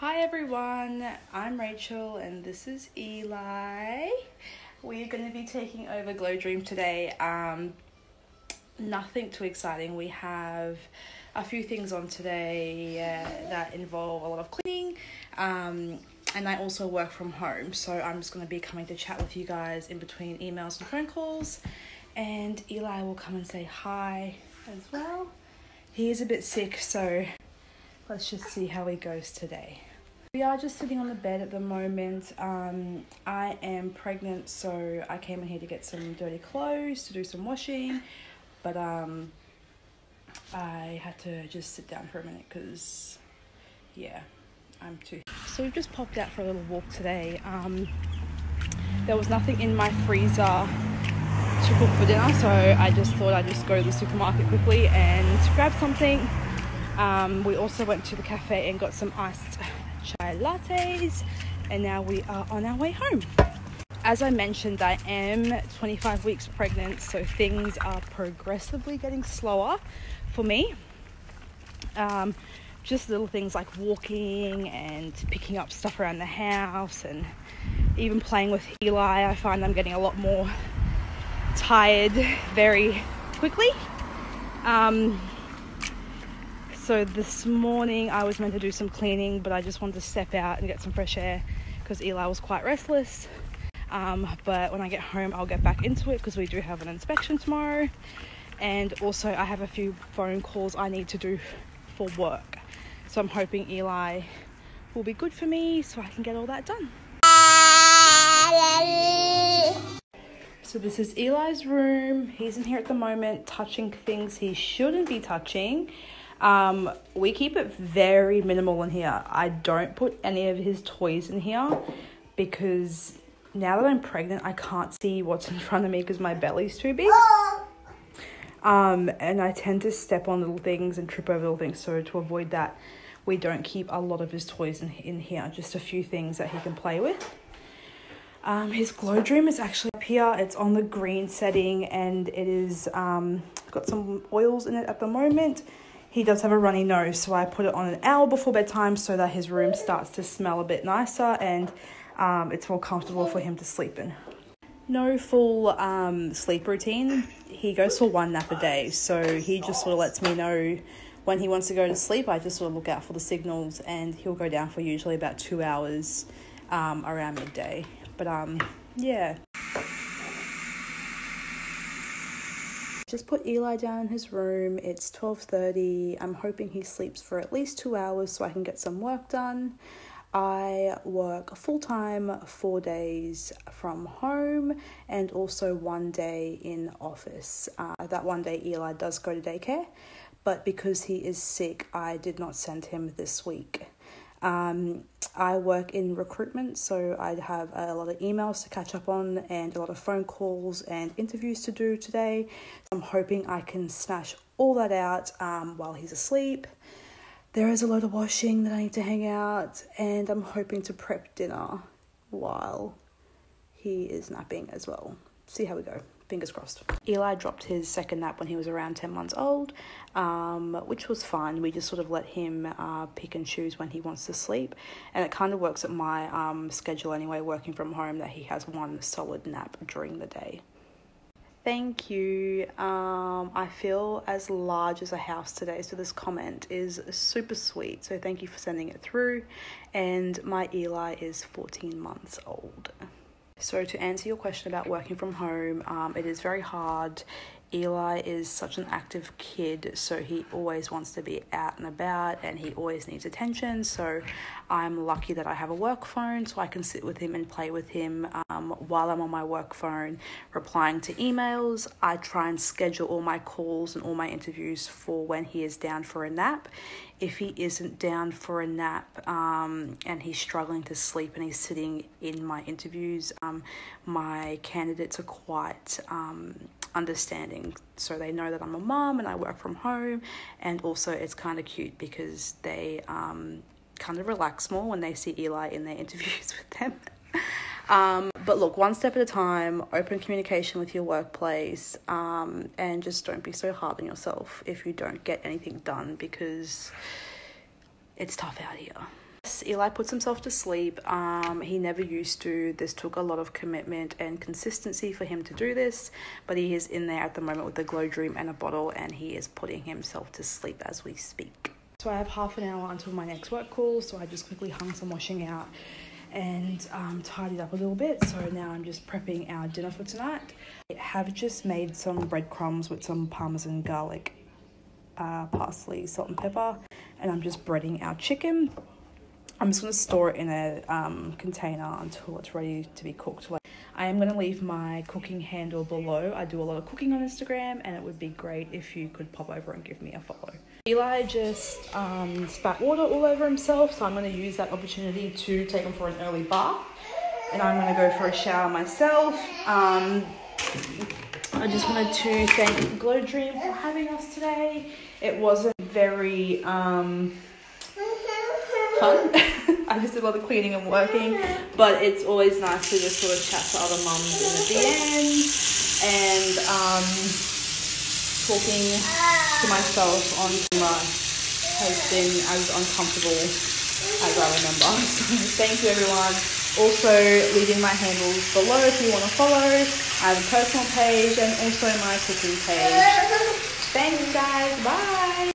Hi everyone, I'm Rachel and this is Eli. We're going to be taking over Glow Dream today. Um, nothing too exciting. We have a few things on today uh, that involve a lot of cleaning. Um, and I also work from home, so I'm just going to be coming to chat with you guys in between emails and phone calls. And Eli will come and say hi as well. He is a bit sick, so let's just see how he goes today. We are just sitting on the bed at the moment. Um, I am pregnant, so I came in here to get some dirty clothes to do some washing, but um, I had to just sit down for a minute because, yeah, I'm too. So we've just popped out for a little walk today. Um, there was nothing in my freezer to cook for dinner, so I just thought I'd just go to the supermarket quickly and grab something. Um, we also went to the cafe and got some iced chai lattes, and now we are on our way home. As I mentioned, I am 25 weeks pregnant, so things are progressively getting slower for me. Um, just little things like walking and picking up stuff around the house, and even playing with Eli. I find I'm getting a lot more tired very quickly. Um, so this morning I was meant to do some cleaning, but I just wanted to step out and get some fresh air because Eli was quite restless. Um, but when I get home, I'll get back into it because we do have an inspection tomorrow. And also, I have a few phone calls I need to do for work. So I'm hoping Eli will be good for me so I can get all that done. So this is Eli's room. He's in here at the moment touching things he shouldn't be touching. Um, we keep it very minimal in here. I don't put any of his toys in here because now that I'm pregnant, I can't see what's in front of me because my belly's too big. Um, and I tend to step on little things and trip over little things. So to avoid that, we don't keep a lot of his toys in, in here, just a few things that he can play with. Um, his glow dream is actually up here. It's on the green setting and it is um, got some oils in it at the moment. He does have a runny nose, so I put it on an hour before bedtime so that his room starts to smell a bit nicer and um, it's more comfortable for him to sleep in. No full um, sleep routine. He goes for one nap a day, so he just sort of lets me know when he wants to go to sleep. I just sort of look out for the signals, and he'll go down for usually about two hours um, around midday. But um, yeah. Just put Eli down in his room. It's 12:30. I'm hoping he sleeps for at least 2 hours so I can get some work done. I work full time 4 days from home and also one day in office. Uh, that one day Eli does go to daycare, but because he is sick, I did not send him this week. Um, I work in recruitment, so I have a lot of emails to catch up on and a lot of phone calls and interviews to do today. I'm hoping I can smash all that out um, while he's asleep. There is a lot of washing that I need to hang out, and I'm hoping to prep dinner while he is napping as well. See how we go fingers crossed. Eli dropped his second nap when he was around 10 months old, um, which was fine. We just sort of let him uh, pick and choose when he wants to sleep. And it kind of works at my um, schedule anyway, working from home, that he has one solid nap during the day. Thank you. Um, I feel as large as a house today, so this comment is super sweet. So thank you for sending it through. And my Eli is 14 months old. So, to answer your question about working from home, um, it is very hard. Eli is such an active kid, so he always wants to be out and about and he always needs attention. So, I'm lucky that I have a work phone so I can sit with him and play with him um, while I'm on my work phone replying to emails. I try and schedule all my calls and all my interviews for when he is down for a nap if he isn't down for a nap um, and he's struggling to sleep and he's sitting in my interviews, um, my candidates are quite um, understanding. So they know that I'm a mom and I work from home, and also it's kind of cute because they um, kind of relax more when they see Eli in their interviews with them. Um, but look, one step at a time, open communication with your workplace, um, and just don't be so hard on yourself if you don't get anything done because it's tough out here. Eli puts himself to sleep. Um, he never used to. This took a lot of commitment and consistency for him to do this, but he is in there at the moment with a glow dream and a bottle, and he is putting himself to sleep as we speak. So I have half an hour until my next work call, so I just quickly hung some washing out and um, tidied up a little bit. So now I'm just prepping our dinner for tonight. I have just made some breadcrumbs with some parmesan garlic, uh, parsley, salt and pepper, and I'm just breading our chicken. I'm just going to store it in a um, container until it's ready to be cooked. I am going to leave my cooking handle below. I do a lot of cooking on Instagram, and it would be great if you could pop over and give me a follow. Eli just um, spat water all over himself, so I'm going to use that opportunity to take him for an early bath. And I'm going to go for a shower myself. Um, I just wanted to thank Glow Dream for having us today. It wasn't very um, fun. I just did a lot of cleaning and working, but it's always nice to just sort of chat to other mums in the end and um, talking to myself on camera has been as uncomfortable as I remember. So thank you everyone. Also leaving my handles below if you want to follow. I have a personal page and also my cooking page. Thanks guys. Bye.